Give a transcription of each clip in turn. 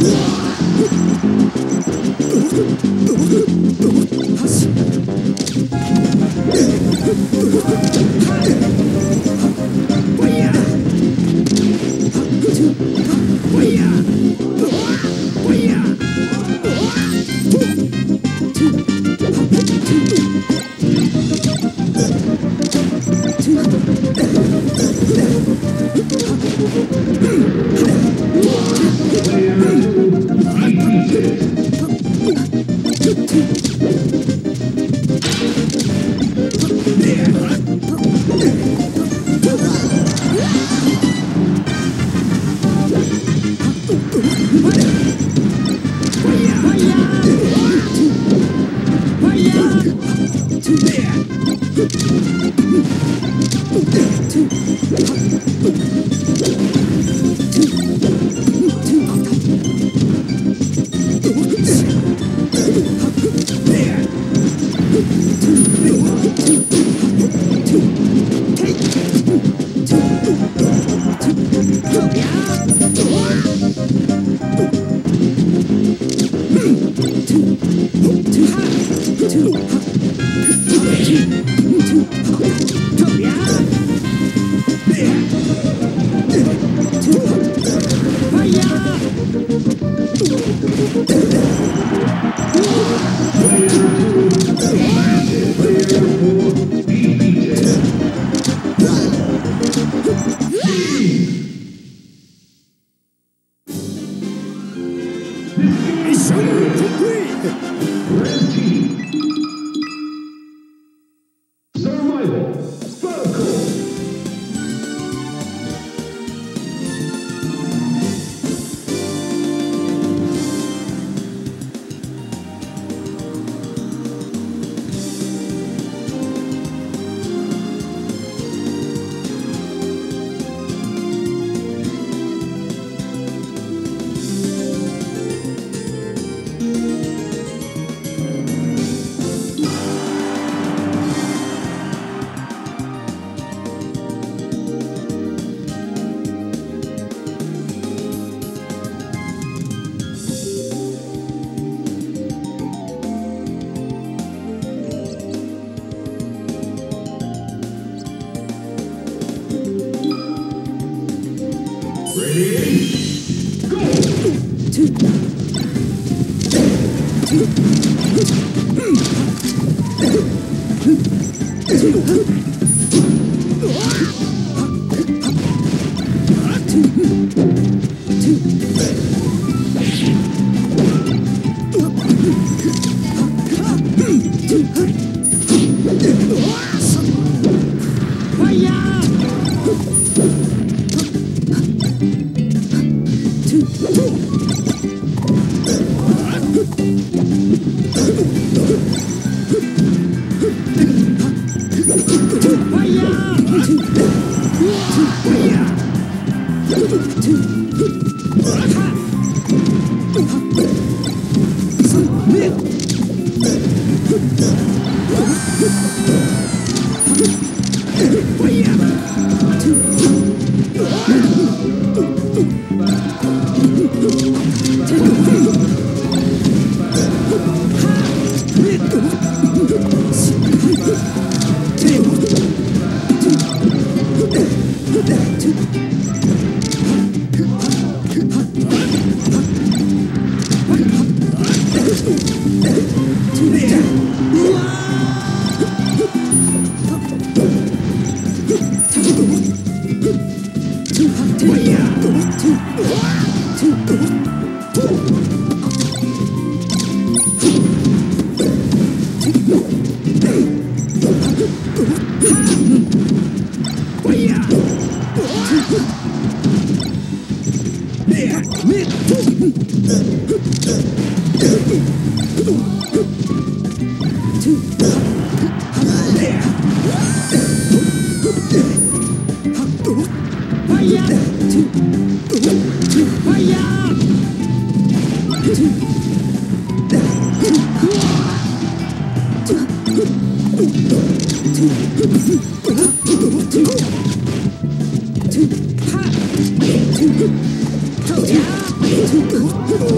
Yeah. Two. 臭脚。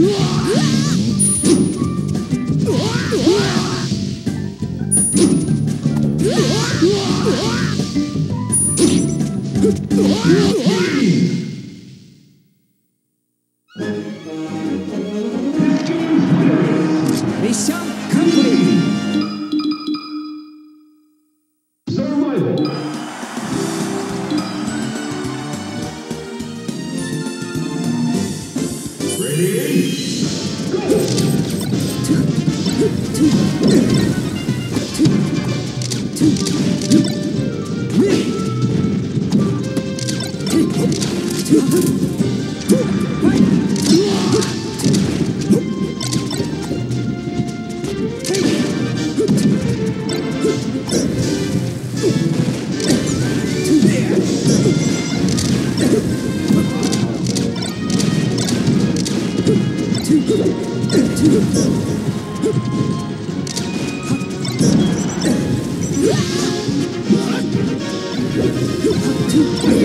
Yeah! You have two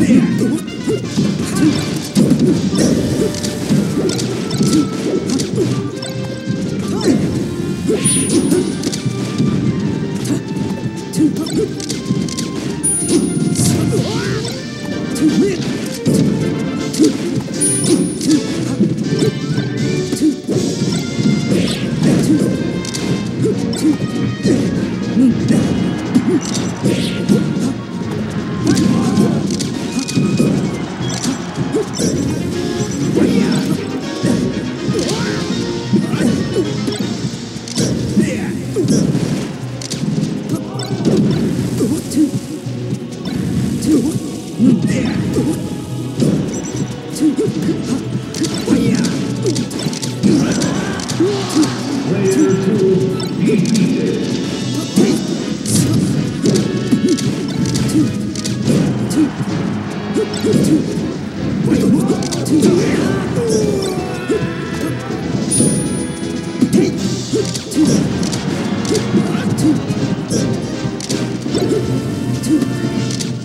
Two.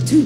Two.